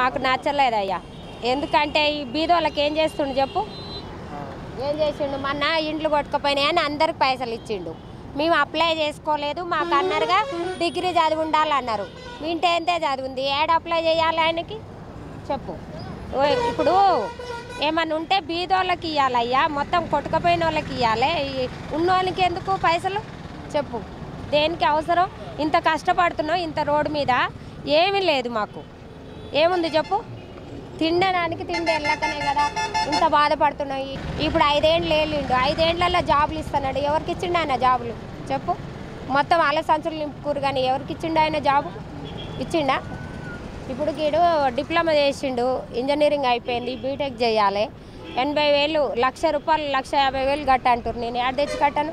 మాకు నచ్చలేదయ్యా. ఎందుకంటే ఈ బీదోళ్ళకి ఏం చేస్తుండు చెప్పు? ఏం చేసిండు? మొన్న ఇండ్లు కొట్టుకుపోయినాయి అని అందరికి పైసలు ఇచ్చిండు. మేము అప్లై చేసుకోలేదు మాకు అన్నారుగా డిగ్రీ చదివి ఉండాలన్నారు వింటే ఎంతే చదివింది? ఏడ అప్లై చేయాలి ఆయనకి? చెప్పు. ఓ, ఇప్పుడు ఏమన్నా ఉంటే బీదోళ్ళకి ఇవ్వాలయ్యా మొత్తం కొట్టుకుపోయిన వాళ్ళకి ఇవ్వాలి ఉన్నోళ్ళకి ఎందుకు పైసలు? చెప్పు. దేనికి అవసరం? ఇంత కష్టపడుతున్నాం ఇంత రోడ్డు మీద? ఏమీ లేదు మాకు. ఏముంది చెప్పు? తినడానికి తిండి వెళ్ళకనే కదా. ఇంత బాధపడుతున్నాయి ఇప్పుడు ఐదేండ్లు వెళ్ళిండు ఐదేండ్లలో జాబులు ఇస్తున్నాడు. ఎవరికి ఇచ్చిండు ఆయన జాబులు? చెప్పు. మొత్తం వాళ్ళ సంచులు నింపుకురు కానీ ఎవరికి ఇచ్చిండు ఆయన జాబు? ఇచ్చిండా? ఇప్పుడు గీడు డిప్లొమా చేసిండు. ఇంజనీరింగ్ అయిపోయింది. బీటెక్ చేయాలి. ఎనభై వేలు లక్ష రూపాయలు లక్ష యాభై వేలు కట్టంటారు నేను యాడ్ తెచ్చి కట్టాను?